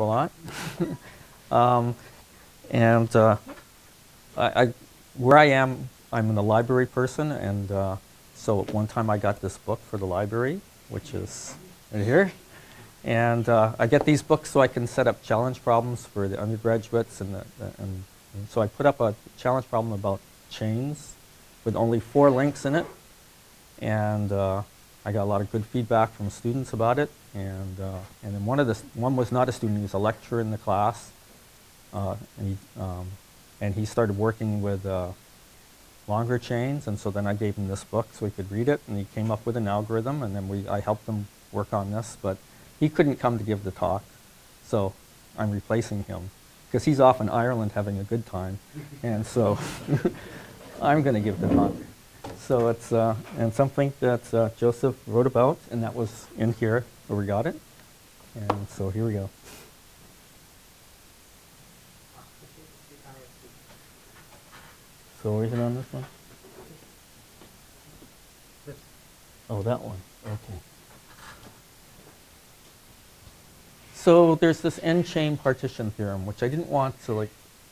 a lot. um, and uh, I, I, where I am, I'm a library person, and uh, so at one time I got this book for the library, which is right here. And uh, I get these books so I can set up challenge problems for the undergraduates. And, the, the, and, and, so I put up a challenge problem about chains with only four links in it. And uh, I got a lot of good feedback from students about it. And, uh, and then one, of the, one was not a student, he was a lecturer in the class. Uh, and, he, um, and he started working with uh, longer chains. And so then I gave him this book so he could read it. And he came up with an algorithm. And then we, I helped him work on this. But he couldn't come to give the talk, so I'm replacing him because he's off in Ireland having a good time, and so I'm going to give the talk. So it's uh, and something that uh, Joseph wrote about, and that was in here where we got it. And so here we go. So is it on this one? Oh, that one. Okay. So there's this n-chain partition theorem, which I didn't want to like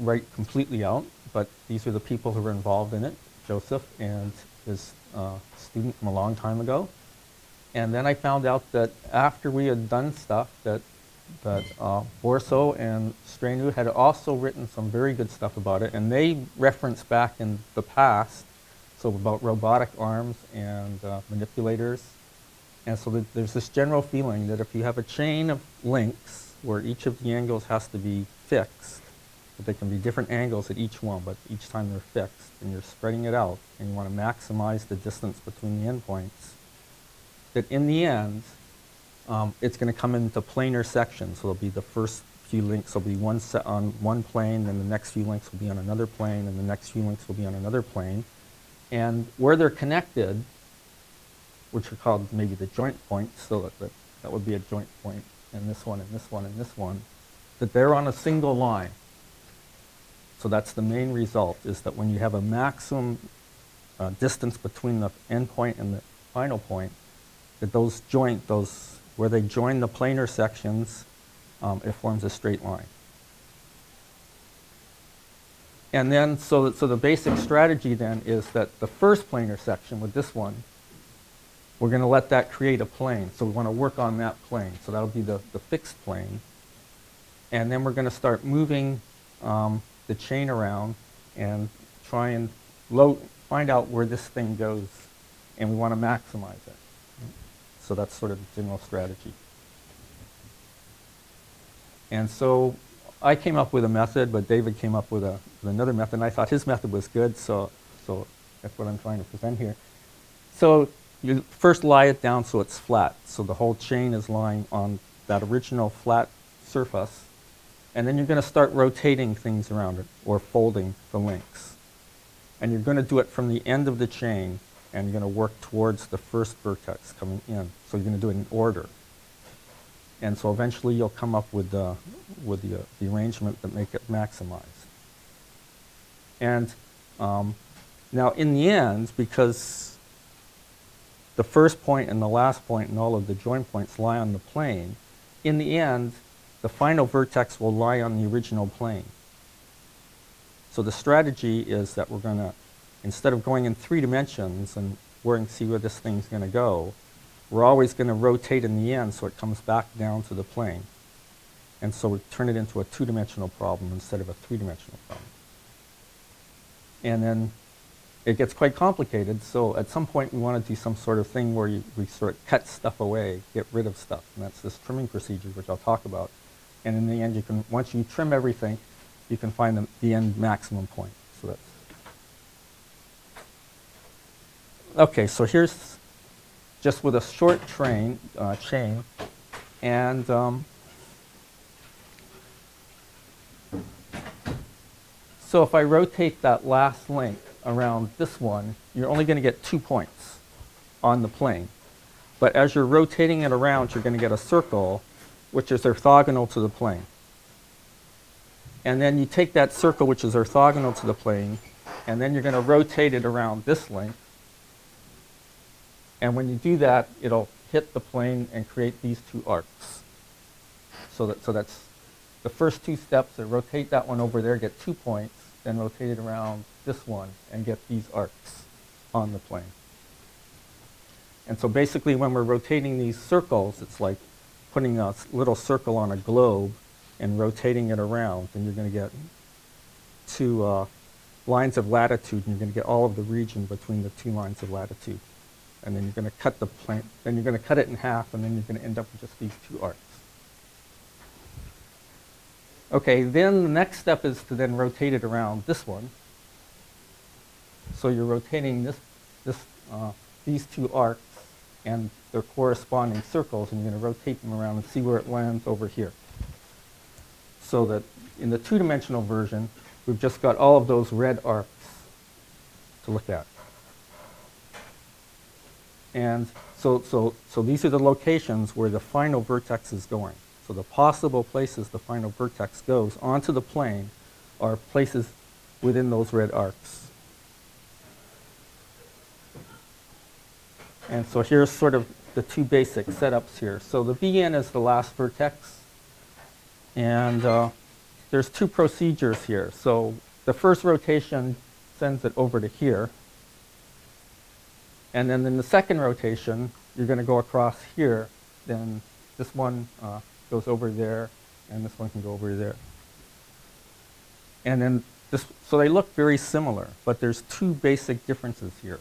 write completely out, but these are the people who were involved in it, Joseph and his uh, student from a long time ago. And then I found out that after we had done stuff that that uh, Borcea and Streinu had also written some very good stuff about it, and they reference back in the past, so about robotic arms and uh, manipulators. And so the, there's this general feeling that if you have a chain of links where each of the angles has to be fixed, that there can be different angles at each one, but each time they're fixed, and you're spreading it out, and you want to maximize the distance between the endpoints, that in the end, um, it's going to come into planar sections. So there'll be the first few links will be one set on one plane, then the next few links will be on another plane, and the next few links will be on another plane. And where they're connected, which are called maybe the joint points, so that, that, that would be a joint point, and this one, and this one, and this one, that they're on a single line. So that's the main result, is that when you have a maximum uh, distance between the endpoint and the final point, that those joint, those, where they join the planar sections, um, it forms a straight line. And then, so, so the basic strategy then is that the first planar section with this one we're going to let that create a plane. So we want to work on that plane. So that'll be the, the fixed plane. And then we're going to start moving um, the chain around and try and find out where this thing goes. And we want to maximize it. So that's sort of the general strategy. And so I came up with a method, but David came up with, a, with another method. And I thought his method was good, so, so that's what I'm trying to present here. So you first lie it down so it's flat. So the whole chain is lying on that original flat surface. And then you're going to start rotating things around it or folding the links. And you're going to do it from the end of the chain and you're going to work towards the first vertex coming in. So you're going to do it in order. And so eventually you'll come up with the, with the, uh, the arrangement that make it maximize. And um, now in the end, because the first point and the last point and all of the joint points lie on the plane. In the end, the final vertex will lie on the original plane. So the strategy is that we're going to, instead of going in three dimensions and worrying see where this thing's going to go, we're always going to rotate in the end so it comes back down to the plane. And so we turn it into a two-dimensional problem instead of a three-dimensional problem. And then it gets quite complicated. So at some point, we want to do some sort of thing where you, we sort of cut stuff away, get rid of stuff. And that's this trimming procedure, which I'll talk about. And in the end, you can once you trim everything, you can find the, the end maximum point. So that's okay. So here's just with a short train uh, chain, and um, so if I rotate that last link around this one, you're only going to get two points on the plane. But as you're rotating it around, you're going to get a circle which is orthogonal to the plane. And then you take that circle which is orthogonal to the plane, and then you're going to rotate it around this length. And when you do that, it'll hit the plane and create these two arcs. So, that, so that's the first two steps, I rotate that one over there, get two points, then rotate it around this one and get these arcs on the plane. And so basically when we're rotating these circles, it's like putting a little circle on a globe and rotating it around, and you're going to get two uh, lines of latitude, and you're going to get all of the region between the two lines of latitude. And then you're going to cut the plant, then you're going to cut it in half, and then you're going to end up with just these two arcs. Okay, then the next step is to then rotate it around this one. So you're rotating this, this, uh, these two arcs and their corresponding circles, and you're going to rotate them around and see where it lands over here. So that in the two-dimensional version, we've just got all of those red arcs to look at. And so, so, so these are the locations where the final vertex is going. So the possible places the final vertex goes onto the plane are places within those red arcs. And so here's sort of the two basic setups here. So the VN is the last vertex. And uh, there's two procedures here. So the first rotation sends it over to here. And then in the second rotation, you're going to go across here. Then this one uh, goes over there, and this one can go over there. And then this, so they look very similar, but there's two basic differences here.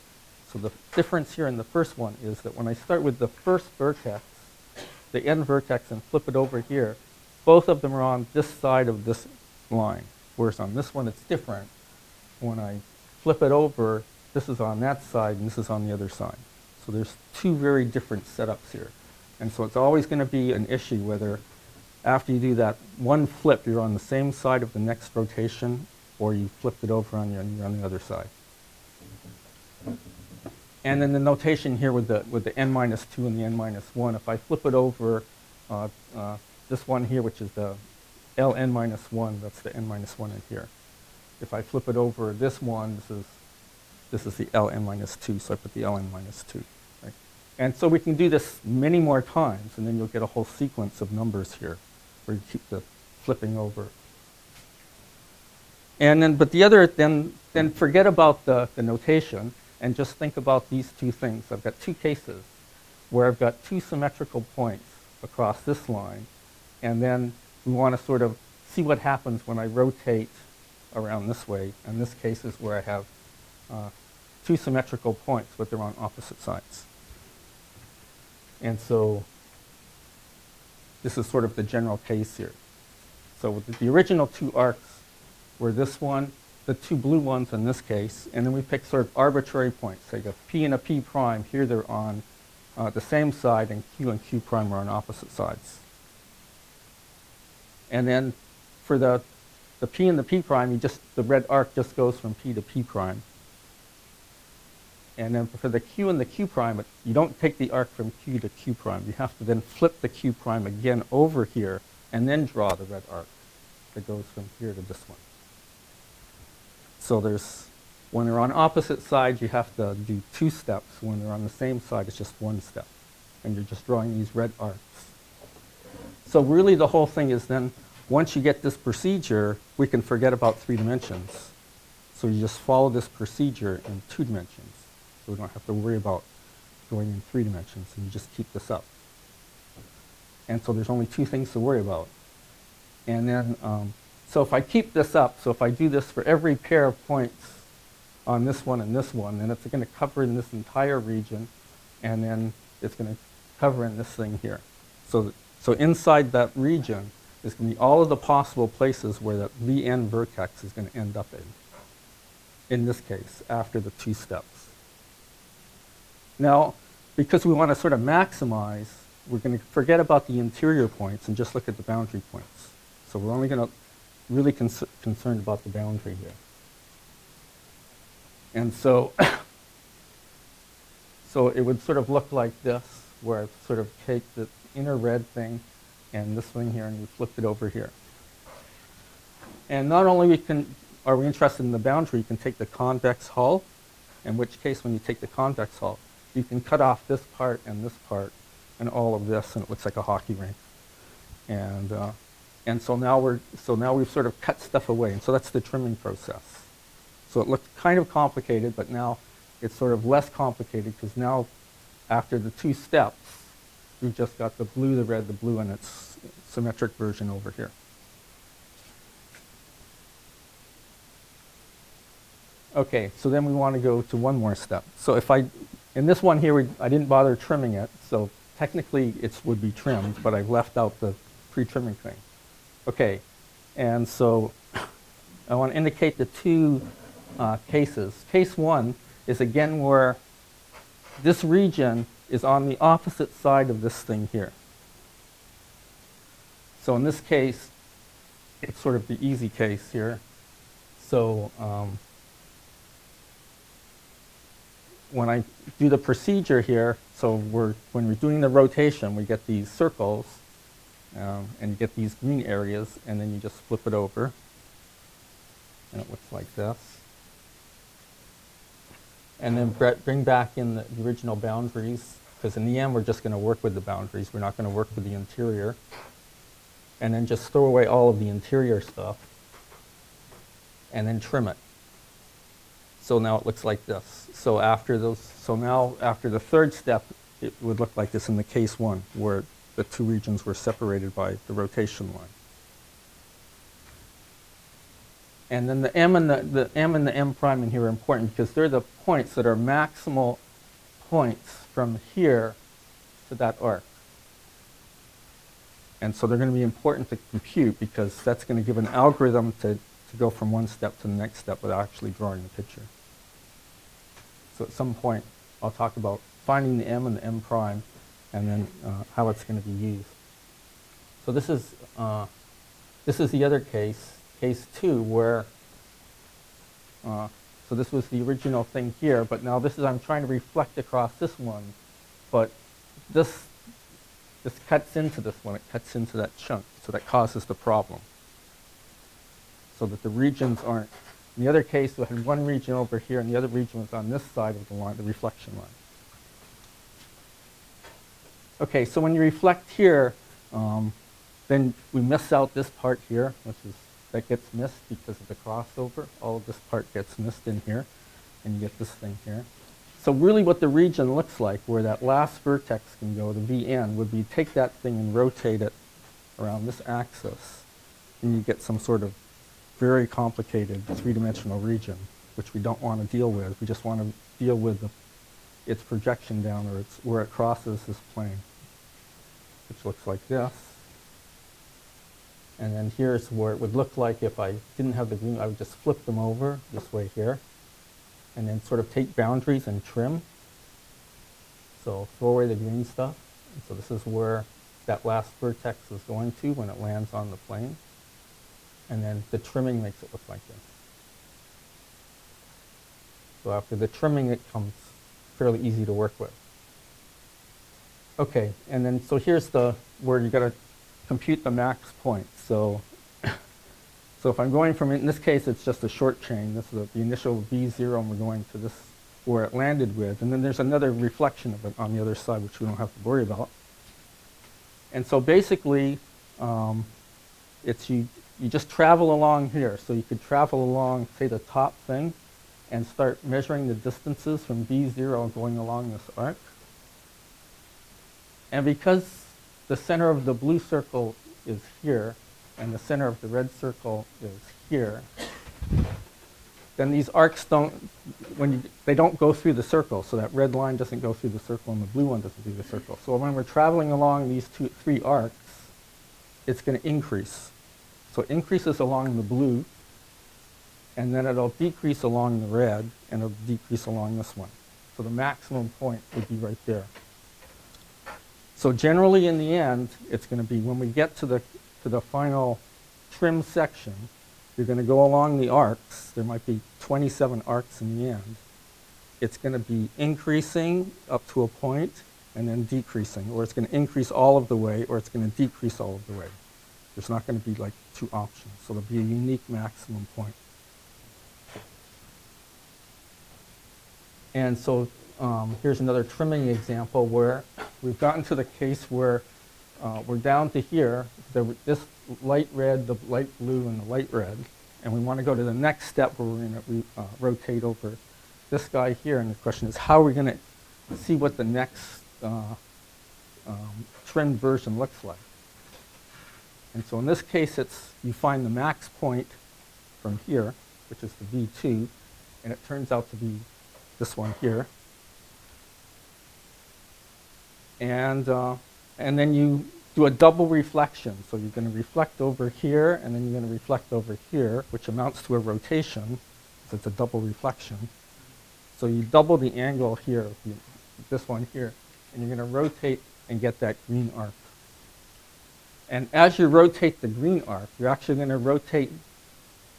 So the difference here in the first one is that when I start with the first vertex, the end vertex, and flip it over here, both of them are on this side of this line. Whereas on this one, it's different. When I flip it over, this is on that side and this is on the other side. So there's two very different setups here. And so it's always going to be an issue whether after you do that one flip, you're on the same side of the next rotation or you flipped it over on, you and you're on the other side. And then the notation here with the, with the n minus 2 and the n minus 1, if I flip it over uh, uh, this one here, which is the ln minus 1, that's the n minus 1 in here. If I flip it over this one, this is, this is the ln minus 2, so I put the ln minus 2. Right? And so we can do this many more times, and then you'll get a whole sequence of numbers here where you keep the flipping over. And then, but the other, then, then forget about the, the notation and just think about these two things. I've got two cases where I've got two symmetrical points across this line, and then we want to sort of see what happens when I rotate around this way. And this case is where I have uh, two symmetrical points, but they're on opposite sides. And so this is sort of the general case here. So the, the original two arcs were this one, the two blue ones in this case, and then we pick sort of arbitrary points. Like a P and a P prime, here they're on uh, the same side, and Q and Q prime are on opposite sides. And then for the, the P and the P prime, you just, the red arc just goes from P to P prime. And then for the Q and the Q prime, you don't take the arc from Q to Q prime. You have to then flip the Q prime again over here and then draw the red arc that goes from here to this one. So there's, when they're on opposite sides, you have to do two steps. When they're on the same side, it's just one step. And you're just drawing these red arcs. So really the whole thing is then, once you get this procedure, we can forget about three dimensions. So you just follow this procedure in two dimensions. We don't have to worry about going in three dimensions, and you just keep this up. And so there's only two things to worry about. And then, um, so if I keep this up, so if I do this for every pair of points on this one and this one, then it's going to cover in this entire region, and then it's going to cover in this thing here. So, th- so inside that region is going to be all of the possible places where that VN vertex is going to end up in, in this case, after the two steps. Now, because we want to sort of maximize, we're going to forget about the interior points and just look at the boundary points. So we're only going to really cons- concerned about the boundary here. And so, so it would sort of look like this, where I sort of take the inner red thing and this thing here, and we flip it over here. And not only we can, are we interested in the boundary, you can take the convex hull, in which case when you take the convex hull, you can cut off this part and this part and all of this, and it looks like a hockey rink. And, uh, And so now we're, so now we've sort of cut stuff away. And so that's the trimming process. So it looked kind of complicated, but now it's sort of less complicated because now after the two steps, we've just got the blue, the red, the blue, and its symmetric version over here. Okay, so then we want to go to one more step. So if I, in this one here, we, I didn't bother trimming it, so technically it would be trimmed, but I've left out the pre-trimming thing. Okay, and so I want to indicate the two uh, cases. Case one is again where this region is on the opposite side of this thing here. So in this case, it's sort of the easy case here. So um, when I do the procedure here, so we're, when we're doing the rotation, we get these circles, um, and get these green areas, and then you just flip it over, and it looks like this. And then bring back in the original boundaries, because in the end, we're just going to work with the boundaries. We're not going to work with the interior. And then just throw away all of the interior stuff, and then trim it. So now it looks like this. So after those, so now after the third step, it would look like this in the case one, where the two regions were separated by the rotation line. And then the M and the, the M and the M prime in here are important because they're the points that are maximal points from here to that arc. And so they're going to be important to compute because that's going to give an algorithm to, to go from one step to the next step without actually drawing the picture. So at some point, I'll talk about finding the m and the m prime and then uh, how it's going to be used. So this is, uh, this is the other case, case two, where, uh, so this was the original thing here, but now this is, I'm trying to reflect across this one, but this, this cuts into this one, it cuts into that chunk, so that causes the problem. So that the regions aren't in the other case, we had one region over here, and the other region was on this side of the line, the reflection line. Okay, so when you reflect here, um, then we miss out this part here, which is that gets missed because of the crossover. All of this part gets missed in here, and you get this thing here. So really what the region looks like, where that last vertex can go, the VN, would be take that thing and rotate it around this axis, and you get some sort of very complicated three-dimensional region, which we don't want to deal with. We just want to deal with the, its projection down or its, where it crosses this plane, which looks like this. And then here's where it would look like if I didn't have the green, I would just flip them over this way here, and then sort of take boundaries and trim. So throw away the green stuff. And so this is where that last vertex is going to when it lands on the plane and then the trimming makes it look like this. So after the trimming, it comes fairly easy to work with. Okay, and then so here's the where you got to compute the max point. So, so if I'm going from in this case, it's just a short chain. This is a, the initial v0, and we're going to this where it landed with, and then there's another reflection of it on the other side, which we don't have to worry about. And so basically, um, it's you you just travel along here. So you could travel along, say, the top thing and start measuring the distances from v0 going along this arc. And because the center of the blue circle is here and the center of the red circle is here, then these arcs don't, when you, they don't go through the circle, so that red line doesn't go through the circle and the blue one doesn't do the circle. So when we're traveling along these two, three arcs, it's going to increase. So it increases along the blue, and then it'll decrease along the red, and it'll decrease along this one. So the maximum point would be right there. So generally in the end, it's going to be when we get to the, to the final trim section, you're going to go along the arcs. There might be 27 arcs in the end. It's going to be increasing up to a point and then decreasing, or it's going to increase all of the way, or it's going to decrease all of the way. There's not going to be like two options. So there'll be a unique maximum point. And so um, here's another trimming example where we've gotten to the case where uh, we're down to here. There, this light red, the light blue, and the light red. And we want to go to the next step where we're going to uh, rotate over this guy here. And the question is, how are we going to see what the next uh, um, trimmed version looks like? And so in this case, it's you find the max point from here, which is the V2, and it turns out to be this one here. And, uh, and then you do a double reflection. So you're going to reflect over here, and then you're going to reflect over here, which amounts to a rotation. So it's a double reflection. So you double the angle here, this one here, and you're going to rotate and get that green arc. And as you rotate the green arc, you're actually going to rotate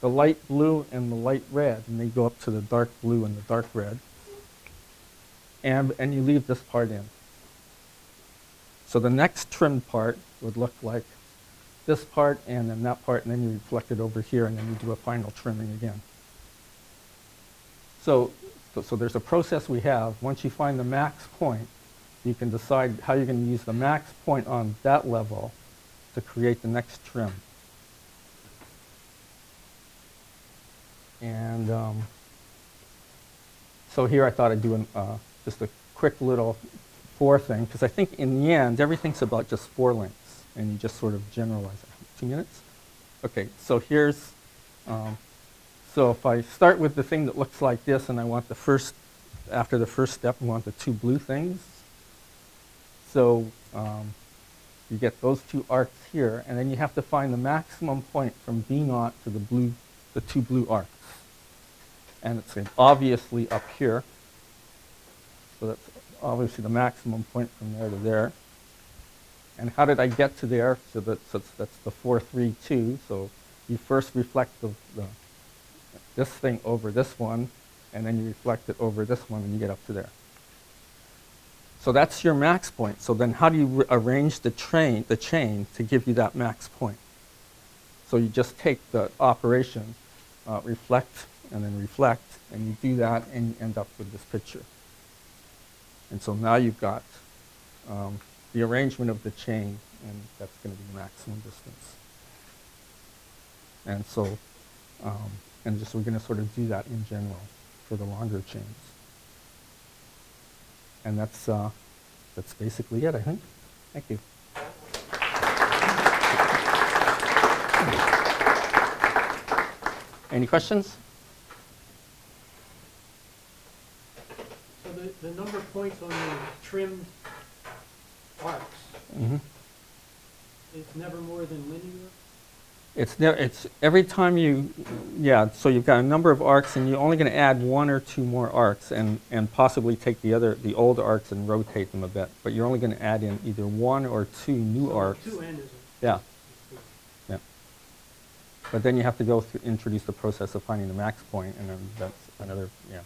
the light blue and the light red, and they go up to the dark blue and the dark red. And, and you leave this part in. So the next trimmed part would look like this part and then that part, and then you reflect it over here, and then you do a final trimming again. So, so, so there's a process we have. Once you find the max point, you can decide how you're going to use the max point on that level to create the next trim. And um, so here I thought I'd do an, uh, just a quick little four thing, because I think in the end, everything's about just four lengths, and you just sort of generalize it. Two minutes? Okay, so here's, um, so if I start with the thing that looks like this, and I want the first, after the first step, I want the two blue things. So um, you get those two arcs here, and then you have to find the maximum point from B naught to the blue, the two blue arcs. And it's obviously up here. So that's obviously the maximum point from there to there. And how did I get to there? So that's, that's, that's the 432. So you first reflect the, the, this thing over this one, and then you reflect it over this one, and you get up to there. So that's your max point. So then how do you arrange the, train, the chain to give you that max point? So you just take the operation, uh, reflect, and then reflect, and you do that, and you end up with this picture. And so now you've got um, the arrangement of the chain, and that's going to be maximum distance. And so, um, and just we're going to sort of do that in general for the longer chains. And that's, uh, that's basically it, I think. Thank you. Any questions? So the, the number of points on the trimmed arcs Mm-hmm. is never more than linear? It's, ne- it's every time you, yeah, so you've got a number of arcs and you're only going to add one or two more arcs and, and possibly take the other, the old arcs and rotate them a bit. But you're only going to add in either one or two new So arcs. Two Yeah, yeah. But then you have to go through, introduce the process of finding the max point and then that's another, yeah.